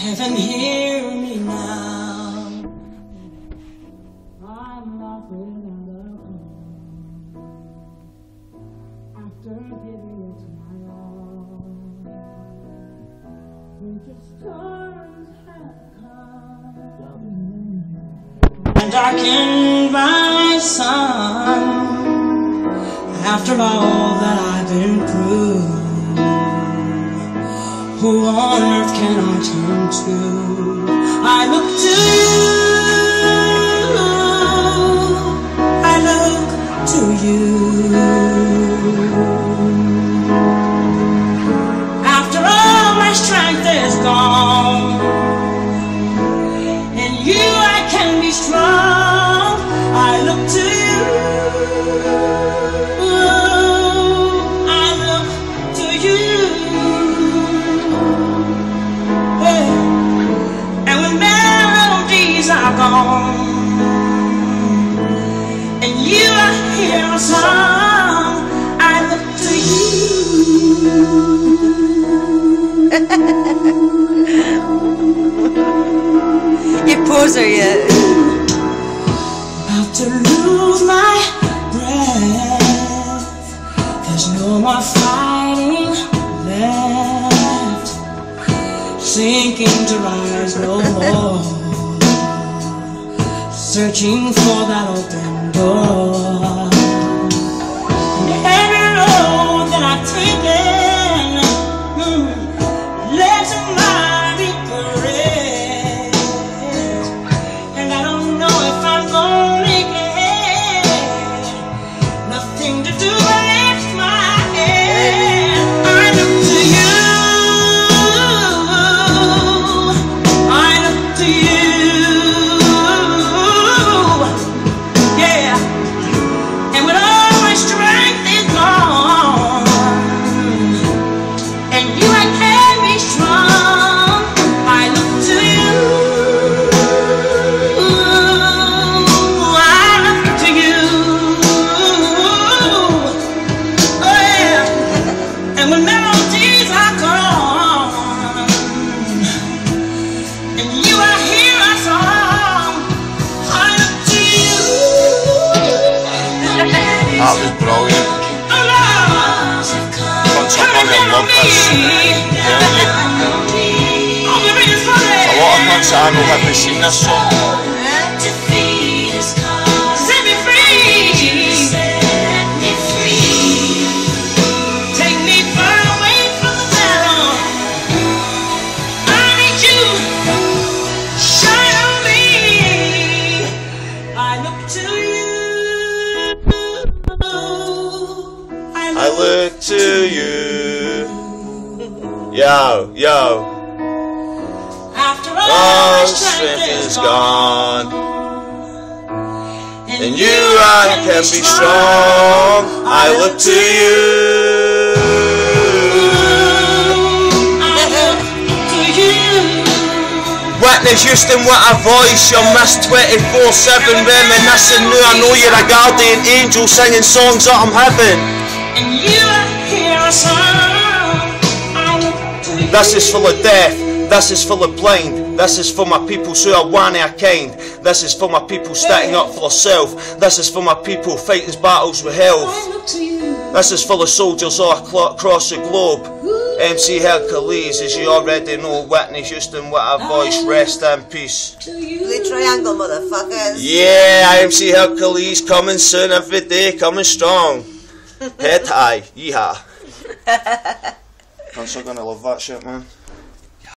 Heaven, hear me now. I'm lost without a home. After giving it to my all, winter storms have come and darkened my sun. After all that I've been through, who on earth can I turn to? I look to you. I look to you. And you are song, I look to You you poser, you. About to lose my breath. There's no more fighting left. Sinking to rise no more. Searching for that open door. This. Telling you, the reasons for a it. lot of months I know haven't seen this song. You. Yo, yo. After all All my strength is gone. and And you I can be strong. I look to you. I look to you. Whitney Houston, what a voice, you're missed 24 7 reminiscing now. I know you're a guardian angel singing songs that I'm having. And you hear a song. I look to you. This is full of death, this is full of blind, this is for my people who are one of a kind, this is for my people standing up for themselves, this is for my people fighting battles with health, I look to this is full of soldiers all across the globe. MC Herculeez, as you already know, Whitney Houston, what a voice, rest in peace. To you. The triangle, motherfuckers. Yeah, MC Herculeez coming soon every day, coming strong. Head high, yeehaw. I'm so gonna love that shit, man.